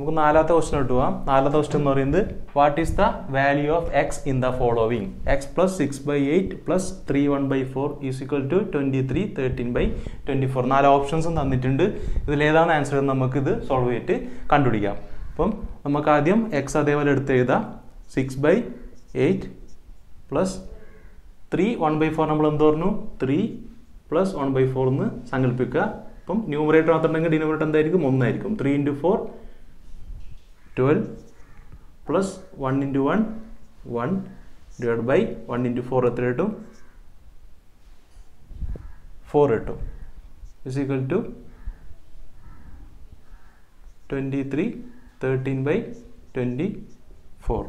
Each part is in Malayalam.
നമുക്ക് നാലാമത്തെ ക്വസ്റ്റൻ ഇട്ട് പോവാം. നാലാമത്തെ ക്വസ്റ്റൻ എന്ന് പറയുന്നത് what is the value of x in the following x plus six by eight plus three one by four is equal to twenty three thirteen by twenty four നാല് ഓപ്ഷൻസും തന്നിട്ടുണ്ട് ഇതിലേതാണ് ആൻസർ എന്ന് നമുക്ക് ഇത് സോൾവ് ചെയ്തിട്ട് കണ്ടുപിടിക്കാം. അപ്പം നമുക്ക് ആദ്യം എക്സ് അതേപോലെ എടുത്ത് എഴുതാം. Six by eight plus three one by four നമ്മൾ എന്ത് പറഞ്ഞു? Three plus one by four എന്ന് സങ്കല്പിക്കുക അപ്പം ന്യൂമറേറ്റർ മാത്രമുണ്ടെങ്കിൽ ഡിനോമിനേറ്റർ എന്തായിരിക്കും? ഒന്നായിരിക്കും. Three into four twelve plus one into one one divide by one into four എത്ര കിട്ടും? ഫോർ കിട്ടും. Is equal to twenty three thirteen by twenty four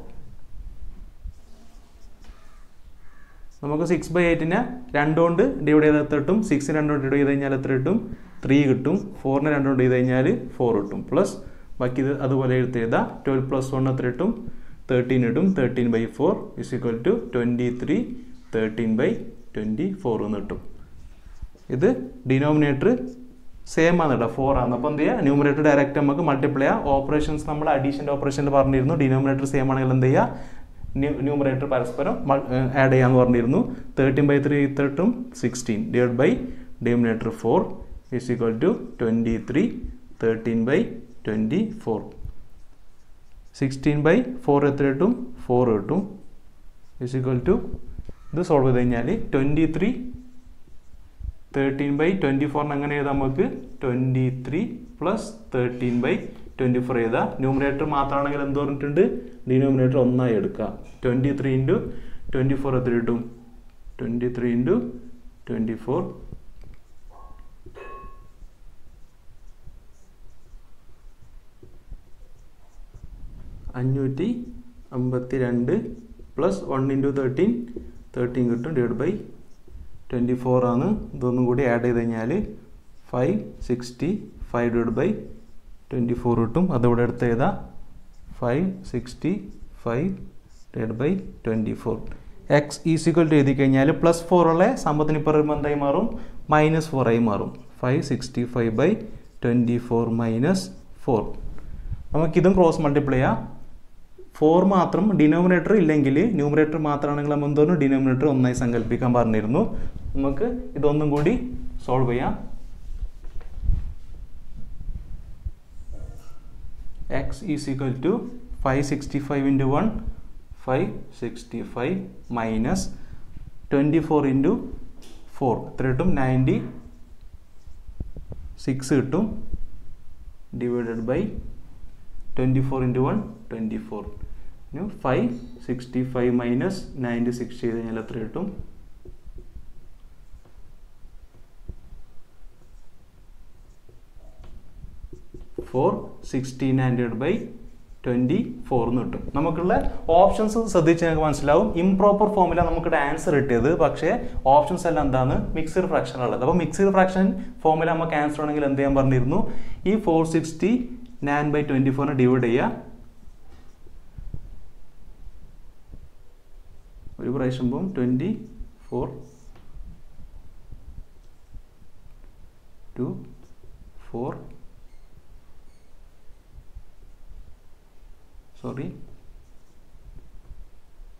നമുക്ക് സിക്സ് ബൈ എയ്റ്റിനെ രണ്ടുകൊണ്ട് ഡിവൈഡ് ചെയ്ത് എത്ര കിട്ടും? സിക്സിന് രണ്ടുകൊണ്ട് ഡിവൈഡ് ചെയ്ത് കഴിഞ്ഞാൽ എത്ര കിട്ടും? ത്രീ കിട്ടും. ഫോറിന് രണ്ടുകൊണ്ട് ചെയ്ത് കഴിഞ്ഞാൽ ഫോർ കിട്ടും. പ്ലസ് ബാക്കി ഇത് അതുപോലെ എഴുത്ത് ചെയ്താൽ ട്വൽവ് പ്ലസ് വൺ എത്ര ഇട്ടും തേർട്ടീൻ ഇട്ടും thirteen by four is equal to twenty three thirteen by twenty four എന്ന് കിട്ടും ഇത് ഡിനോമിനേറ്റർ സെയിം ആണ് കേട്ടോ ഫോർ ആണ്. അപ്പോൾ എന്ത് ചെയ്യുക ന്യൂമിനേറ്റർ ഡയറക്റ്റ് നമുക്ക് മൾട്ടിപ്ലൈ ചെയ്യാം. ഓപ്പറേഷൻസ് നമ്മൾ അഡീഷന്റെ ഓപ്പറേഷനിൽ പറഞ്ഞിരുന്നു. ഡിനോമിനേറ്റർ സെയിം ആണെങ്കിൽ എന്ത് ചെയ്യുക ന്യൂമറേറ്റർ പരസ്പരം ആഡ് ചെയ്യാമെന്ന് പറഞ്ഞിരുന്നു. Thirteen by three തേർട്ടും sixteen divide by denominator four is equal to twenty three thirteen by twenty four sixteen by four എത്ര കിട്ടും? ഫോർ കിട്ടും. ഫിസിക്കൽ ടു ഇത് സോൾവ് ചെയ്ത് കഴിഞ്ഞാൽ twenty three thirteen by twenty ഫോറിന് അങ്ങനെ എഴുതാം നമുക്ക്? Twenty three plus thirteen by twenty four എഴുതാം. ന്യൂമിനേറ്റർ മാത്രമാണെങ്കിൽ എന്ത് പറഞ്ഞിട്ടുണ്ട്? ഡിനോമിനേറ്റർ ഒന്നായി എടുക്കുക twenty three into twenty four എത്ര കിട്ടും? Twenty three into twenty four അഞ്ഞൂറ്റി അമ്പത്തി രണ്ട് plus one into thirteen thirteen കിട്ടും ഡിവൈഡ് ബൈ ട്വന്റി ഫോർ ആണ്. ഇതൊന്നും കൂടി ആഡ് ചെയ്ത് കഴിഞ്ഞാൽ five sixty five divide by twenty four കിട്ടും. അതിവിടെ എടുത്ത് ചെയ്താൽ five sixty five divide by twenty four x is equal to എഴുതി കഴിഞ്ഞാൽ പ്ലസ് ഫോറുള്ള സമ്പത്തിന് പറയുമ്പോൾ എന്തായി മാറും? മൈനസ് ഫോറായി മാറും. Five sixty five by twenty four minus four നമുക്കിതും cross multiply ചെയ്യാം. ഫോർ മാത്രം ഡിനോമിനേറ്റർ ഇല്ലെങ്കിൽ ന്യൂമിനേറ്റർ മാത്രമാണെങ്കിൽ നമ്മൾ എന്തോ ഡിനോമിനേറ്റർ ഒന്നായി സങ്കല്പിക്കാൻ പറഞ്ഞിരുന്നു. നമുക്ക് ഇതൊന്നും കൂടി സോൾവ് ചെയ്യാം. X is equal to five sixty five into one five sixty five minus twenty four into four എത്ര കിട്ടും. നയന്റി സിക്സ് കിട്ടും. Divided by twenty four into one twenty four ഇനി five sixty five minus ninety six ചെയ്ത് കഴിഞ്ഞാൽ എത്ര കിട്ടും? ഫോർ സിക്സ്റ്റി നയന്റഡ് ബൈ ട്വന്റി ഫോർ എന്ന് കിട്ടും. നമുക്കുള്ള ഓപ്ഷൻസ് ശ്രദ്ധിച്ച് ഞങ്ങൾക്ക് മനസ്സിലാവും. ഇംപ്രോപ്പർ ഫോമിലാണ് നമുക്കിവിടെ ആൻസർ കിട്ടിയത്. പക്ഷേ ഓപ്ഷൻസ് എല്ലാം എന്താണ്? മിക്സഡ് ഫ്രാക്ഷൻ ഉള്ളത്. അപ്പോൾ മിക്സഡ് ഫ്രാക്ഷൻ ഫോമിൽ നമുക്ക് ആൻസർ ആണെങ്കിൽ എന്ത് ചെയ്യാൻ പറഞ്ഞിരുന്നു? ഈ four sixty nine by twenty ഫോറിനെ divide ചെയ്യുക. ഒരു പ്രാവശ്യം പോകും. Twenty four two four sorry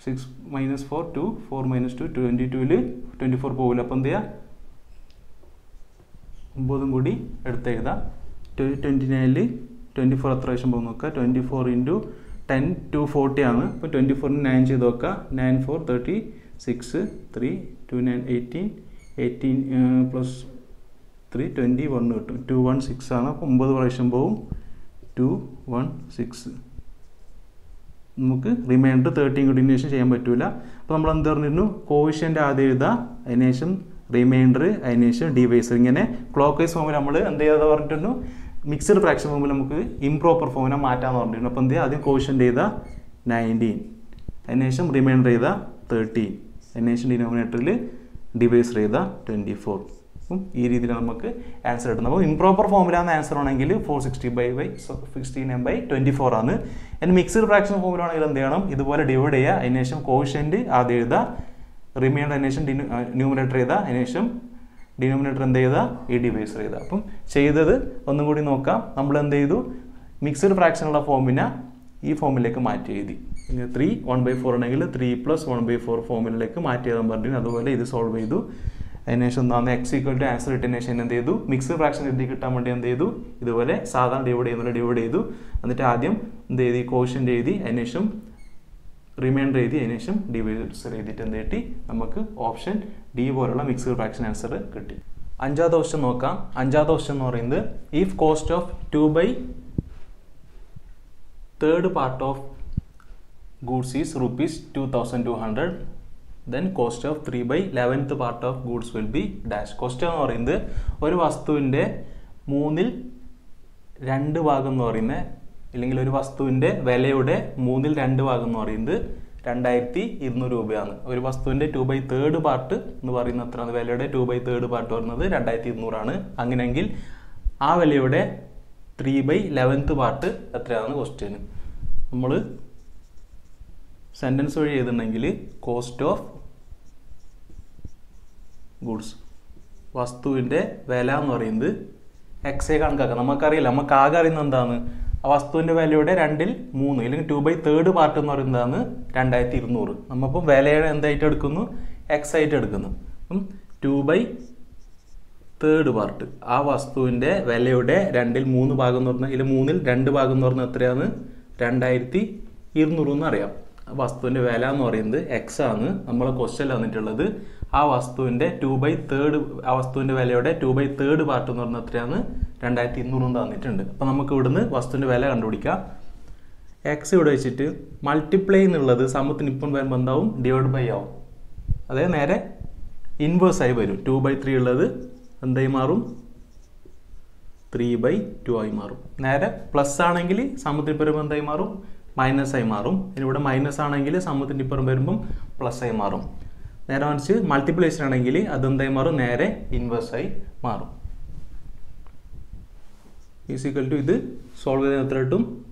six minus four two four minus two twenty ടുവിൽ ട്വന്റി ഫോർ പോകില്ല അപ്പം എന്ത് ചെയ്യുക ഒമ്പതും കൂടി എടുത്ത് ട്വന്റി നയനിൽ ട്വന്റി ഫോർ എത്ര പ്രാവശ്യം പോകും നോക്കുക. Twenty four into ten two forty ആണ്. അപ്പോൾ ട്വന്റി ഫോറിന് നയൻ ചെയ്ത് നോക്കുക nine four thirty six three two nine eighteen eighteen plus three twenty one കിട്ടും. ടു വൺ സിക്സ് ആണ്. അപ്പോൾ ഒമ്പത് പ്രാവശ്യം പോവും. ടു വൺ സിക്സ് നമുക്ക് റിമൈൻഡർ തേർട്ടീൻ കണ്ടിന്യൂഷൻ ചെയ്യാൻ പറ്റില്ല അപ്പോൾ നമ്മൾ എന്ത് പറഞ്ഞിരുന്നു? കോവിഷ്യന്റ് ആദ്യം എഴുതുക അതിനുശേഷം റിമൈൻഡർ അതിനുശേഷം ഡിവൈസർ ഇങ്ങനെ ക്ലോക്ക് വൈസ് ഫോമിൽ നമ്മൾ എന്ത് ചെയ്യാതെ പറഞ്ഞിരുന്നു? മിക്സഡ് ഫ്രാക്ഷൻ ഫോമിൽ നമുക്ക് ഇംപ്രോപ്പർ ഫോമിനെ മാറ്റാന്ന് പറഞ്ഞിരുന്നു. അപ്പോൾ എന്ത് ചെയ്യുക? ആദ്യം കോവിഷ്യന്റ് ചെയ്ത നയന്റീൻ അതിനുശേഷം റിമൈൻഡർ ചെയ്ത തേർട്ടീൻ അതിനുശേഷം ഡിനോമിനേറ്ററിൽ ഡിവൈസ് ചെയ്ത ട്വന്റി ഫോർ അപ്പം ഈ രീതിയിൽ നമുക്ക് ആൻസർ കിട്ടുന്നത്. അപ്പോൾ ഇംപ്രോപ്പർ ഫോമിലാണ് ആൻസർ ആണെങ്കിൽ four sixty by by sixty nine by twenty four ആണ് ആൻഡ് മിക്സഡ് ഫ്രാക്ഷൻ ഫോമിലാണെങ്കിൽ എന്ത് ചെയ്യണം? ഇതുപോലെ ഡിവൈഡ് ചെയ്യുക. അതിനുശേഷം കോഷ്യന്റ് ആദ്യം എഴുതുക. റിമൈൻഡർ അതിനുശേഷം ന്യൂമിനേറ്റർ ചെയ്താൽ അതിന് ശേഷം ഡിനോമിനേറ്റർ എന്ത് ചെയ്താൽ ഈ ഡിവൈസർ ചെയ്താൽ അപ്പം ചെയ്തത് ഒന്നും കൂടി നോക്കാം. നമ്മൾ എന്ത് ചെയ്തു? മിക്സഡ് ഫ്രാക്ഷനുള്ള ഫോമിനെ ഈ ഫോമിലേക്ക് മാറ്റി എഴുതി. ത്രീ വൺ ബൈ ഫോർ ഉണ്ടെങ്കിൽ three plus one by four ഫോമിലേക്ക് മാറ്റി എഴുതാൻ പറഞ്ഞു. അതുപോലെ ഇത് സോൾവ് ചെയ്തു. അതിനുശേഷം ഒന്നാമത് എക്സ് ഈക്വൽ ടു ആൻസർ കിട്ടിയതിന് ശേഷം എന്ത് ചെയ്തു? മിക്സഡ് ഫ്രാക്ഷൻ എഴുതി കിട്ടാൻ വേണ്ടി എന്ത് ചെയ്തു? ഇതുപോലെ സാധാരണ ഡിവൈഡ് ചെയ്യുന്ന ഡിവൈഡ് ചെയ്തു. എന്നിട്ട് ആദ്യം എന്ത് ചെയ്തു? കോഷ്യന്റ് എഴുതി. അതിനുശേഷം റിമൈൻഡർ എഴുതി അതിനുശേഷം ഡിവൈസർ എഴുതിയിട്ട് എന്ത് കിട്ടി? നമുക്ക് ഓപ്ഷൻ ഡി പോലുള്ള മിക്സഡ് ഫ്രാക്ഷൻ ആൻസർ കിട്ടി. അഞ്ചാമത്തെ ഓപ്ഷൻ നോക്കാം. അഞ്ചാമത്തെ ഓപ്ഷൻ എന്ന് പറയുന്നത് if cost of two by third part of goods is rupees two thousand two hundred then cost of three by eleventh part of goods will be dash cost എന്ന് പറയുന്നത് ഒരു വസ്തുവിന്റെ മൂന്നിൽ രണ്ട് ഭാഗം എന്ന് പറയുന്നത് ഇല്ലെങ്കിൽ ഒരു വസ്തുവിന്റെ വിലയുടെ മൂന്നിൽ രണ്ട് ഭാഗം എന്ന് പറയുന്നത് രണ്ടായിരത്തി ഇരുന്നൂറ് രൂപയാണ്. ഒരു വസ്തുവിന്റെ ടു ബൈ തേർഡ് പാർട്ട് എന്ന് പറയുന്ന അത്രയാണ് വിലയുടെ ടു ബൈ തേർഡ് പാർട്ട് പറയുന്നത് രണ്ടായിരത്തി ഇരുന്നൂറാണ്. അങ്ങനെയെങ്കിൽ ആ വിലയുടെ ത്രീ ബൈ ലെവൻത്ത് പാർട്ട് എത്രയാണ് ക്വസ്റ്റ്യൻ നമ്മൾ സെന്റൻസ് വഴി എഴുതുന്നുണ്ടെങ്കിൽ കോസ്റ്റ് ഓഫ് ഗുഡ്സ് വസ്തുവിന്റെ വില എന്ന് പറയുന്നത് എക്സേ കണക്കാക്കാം. നമുക്കറിയില്ല. നമുക്ക് ആകെ അറിയുന്നത് എന്താണ്? ആ വസ്തുവിന്റെ വിലയുടെ രണ്ടിൽ മൂന്ന് അല്ലെങ്കിൽ ടു ബൈ തേർഡ് പാർട്ട് എന്ന് പറയുന്നതാണ് രണ്ടായിരത്തി ഇരുന്നൂറ് നമ്മളിപ്പം വിലയുടെ എന്തായിട്ട് എടുക്കുന്നു? എക്സ് ആയിട്ട് എടുക്കുന്നു. അപ്പം ടു ബൈ തേർഡ് പാർട്ട് ആ വസ്തുവിന്റെ വിലയുടെ രണ്ടിൽ മൂന്ന് ഭാഗം എന്ന് പറഞ്ഞാൽ ഇതിൽ മൂന്നിൽ രണ്ട് ഭാഗം എന്ന് പറഞ്ഞാൽ എത്രയാണ്? രണ്ടായിരത്തി ഇരുന്നൂറ് എന്ന് അറിയാം ആ വസ്തുവിന്റെ വില എന്ന് പറയുന്നത് എക്സ് ആണ്. നമ്മളെ ക്വസ്റ്റ്യൻ വന്നിട്ടുള്ളത് ആ വസ്തുവിന്റെ ടു ബൈ തേർഡ് ആ വസ്തുവിന്റെ വിലയുടെ ടു ബൈ തേർഡ് പാർട്ട് എന്ന് പറഞ്ഞാൽ എത്രയാണ്? രണ്ടായിരത്തി ഇരുന്നൂറും തന്നിട്ടുണ്ട് അപ്പോൾ നമുക്ക് ഇവിടുന്ന് വസ്തുവിന്റെ വില കണ്ടുപിടിക്കാം. എക്സ് ഇവിടെ വെച്ചിട്ട് മൾട്ടിപ്ലൈ എന്നുള്ളത് സമത്തിന് ഇപ്പം വരുമ്പോൾ എന്താവും? ഡിവൈഡ് ബൈ ആവും. അതായത് നേരെ ഇൻവേഴ്സ് ആയി വരും. ടു ബൈ ത്രീ ഉള്ളത് എന്തായി മാറും? ത്രീ ബൈ ടു ആയി മാറും. നേരെ പ്ലസ് ആണെങ്കിൽ സമത്തിന് ഇപ്പുറം എന്തായി മാറും? മൈനസ് ആയി മാറും. ഇവിടെ മൈനസ് ആണെങ്കിൽ സമത്തിന് ഇപ്പുറം വരുമ്പം പ്ലസ് ആയി മാറും. നേരെ മറിച്ച് മൾട്ടിപ്ലേഷൻ ആണെങ്കിൽ അതെന്തായി മാറും? നേരെ ഇൻവേഴ്സ് ആയി മാറും ഈസിക്കൽ ടു ഇത് സോൾവ് ചെയ്ത് എത്ര കിട്ടും?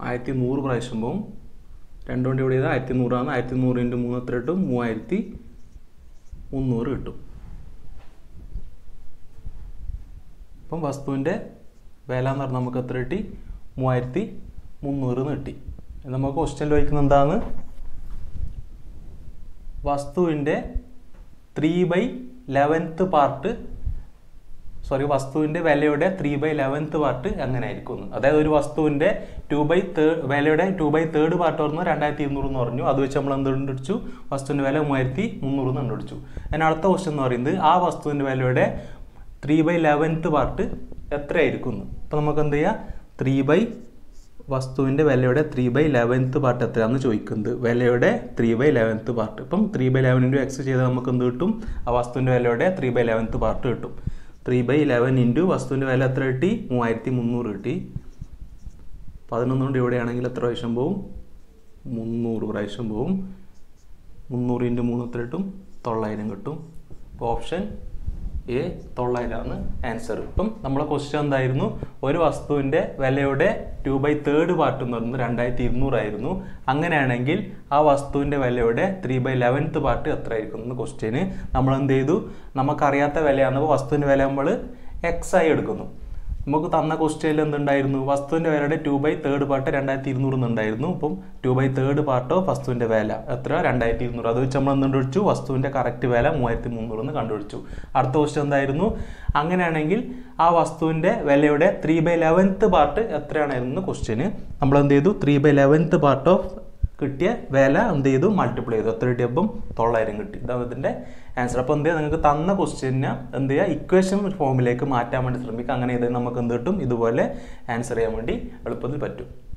ആയിരത്തി നൂറ് പ്രാവശ്യം പോവും. രണ്ടുകൊണ്ട് ഇവിടെ ചെയ്താൽ ആയിരത്തി നൂറാണ് ആയിരത്തി നൂറ് ഇന്റു മൂന്ന് എത്ര കിട്ടും? മൂവായിരത്തി മുന്നൂറ് കിട്ടും. അപ്പം വസ്തുവിന്റെ വില എന്ന് പറഞ്ഞാൽ നമുക്ക് എത്ര കിട്ടി? മൂവായിരത്തി മുന്നൂറ് കിട്ടി. നമുക്ക് ക്വസ്റ്റ്യൻ ചോദിക്കുന്നത് എന്താണ് വസ്തുവിന്റെ three by eleventh part sorry വസ്തുവിന്റെ വിലയുടെ ത്രീ ബൈ ലെവൻത്ത് പാർട്ട് അങ്ങനെ ആയിരിക്കും എന്ന്. അതായത് ഒരു വസ്തുവിന്റെ ടു ബൈ തേർഡ് വിലയുടെ ടു ബൈ തേർഡ് പാർട്ട് പറഞ്ഞു രണ്ടായിരത്തി ഇരുന്നൂറ് എന്ന് പറഞ്ഞു. അത് വെച്ച് നമ്മൾ എന്ത് കണ്ടുപിടിച്ചു? വസ്തുവിന്റെ വില മൂവായിരത്തി മുന്നൂറ് എന്ന് കണ്ടുപിടിച്ചു. അതിന് അടുത്ത ക്വസ്റ്റ്യൻ എന്ന് പറയുന്നത് ആ വസ്തുവിന്റെ വിലയുടെ ത്രീ ബൈ ലെവൻത്ത് പാർട്ട് എത്രയായിരിക്കും എന്ന് അപ്പോൾ നമുക്ക് എന്ത് ചെയ്യാം? ത്രീ ബൈ വസ്തുവിന്റെ വിലയുടെ ത്രീ ബൈ ലെവൻത്ത് പാർട്ട് എത്രയാണെന്ന് ചോദിക്കുന്നത് വിലയുടെ ത്രീ ബൈ ലെവൻത്ത് പാർട്ട് ഇപ്പം three by eleven into x ചെയ്താൽ നമുക്ക് എന്ത് കിട്ടും? ആ വസ്തുവിന്റെ വിലയുടെ ത്രീ ബൈ ലെവൻത്ത് പാർട്ട് കിട്ടും. ത്രീ ബൈ ലെവൻ ഇന്റു വസ്തുവിന്റെ വില എത്ര കിട്ടി? മൂവായിരത്തി മുന്നൂറ് കിട്ടി. പതിനൊന്ന് കൊണ്ട് ഇവിടെയാണെങ്കിൽ എത്ര പ്രാവശ്യം പോവും? മുന്നൂറ് പ്രാവശ്യം പോവും. മുന്നൂറ് ഇന്റു മൂന്ന് എത്ര കിട്ടും? തൊള്ളായിരം കിട്ടും. ഓപ്ഷൻ എ തൊള്ളായിരമാണ് ആൻസർ ഇപ്പം നമ്മളെ ക്വസ്റ്റ്യൻ എന്തായിരുന്നു? ഒരു വസ്തുവിന്റെ വിലയുടെ ടു ബൈ തേർഡ് പാർട്ട് എന്ന് പറയുന്നത് രണ്ടായിരത്തി ഇരുന്നൂറായിരുന്നു. അങ്ങനെയാണെങ്കിൽ ആ വസ്തുവിന്റെ വിലയുടെ ത്രീ ബൈ ലെവൻത്ത് പാർട്ട് എത്ര ആയിരിക്കും എന്ന് ക്വസ്റ്റ്യന് നമ്മൾ എന്ത് ചെയ്തു നമുക്കറിയാത്ത വിലയാണ്. വസ്തുവിന്റെ വില നമ്മൾ എക്സ് ആയി എടുക്കുന്നു. നമുക്ക് തന്ന ക്വസ്റ്റ്യനിൽ എന്തുണ്ടായിരുന്നു? വസ്തുവിന്റെ വിലയുടെ ടു ബൈ തേർഡ് പാർട്ട് രണ്ടായിരത്തി ഇരുന്നൂറ് എന്നുണ്ടായിരുന്നു. അപ്പം ടു ബൈ തേർഡ് പാർട്ടോ വസ്തുവിന്റെ വില? എത്ര രണ്ടായിരത്തി ഇരുന്നൂറ് അത് വെച്ച് നമ്മൾ എന്ത് കണ്ടുപിടിച്ചു വസ്തുവിന്റെ കറക്റ്റ് വില മൂവായിരത്തി മുന്നൂറ് എന്ന് കണ്ടുപിടിച്ചു അടുത്ത ക്വസ്റ്റ്യൻ എന്തായിരുന്നു? അങ്ങനെയാണെങ്കിൽ ആ വസ്തുവിന്റെ വിലയുടെ ത്രീ ബൈ ലെവൻത്ത് പാർട്ട് എത്രയാണായിരുന്നു ക്വസ്റ്റ്യന് നമ്മൾ എന്ത് ചെയ്തു? Three by eleventh part of കിട്ടിയ വില എന്ത് ചെയ്തു? മൾട്ടിപ്ലൈ ചെയ്തു. എത്ര കിട്ടിയപ്പം തൊള്ളായിരം കിട്ടി. ഇതാണ് ഇതിന്റെ ആൻസർ അപ്പോൾ എന്ത് ചെയ്യുക? നിങ്ങൾക്ക് തന്ന ക്വസ്റ്റ്യനെ എന്ത് ചെയ്യുക? ഇക്വേഷൻ ഫോമിലേക്ക് മാറ്റാൻ വേണ്ടി ശ്രമിക്കുക. അങ്ങനെ ചെയ്താൽ നമുക്ക് എന്ത് കിട്ടും? ഇതുപോലെ ആൻസർ ചെയ്യാൻ വേണ്ടി എളുപ്പത്തിൽ പറ്റും.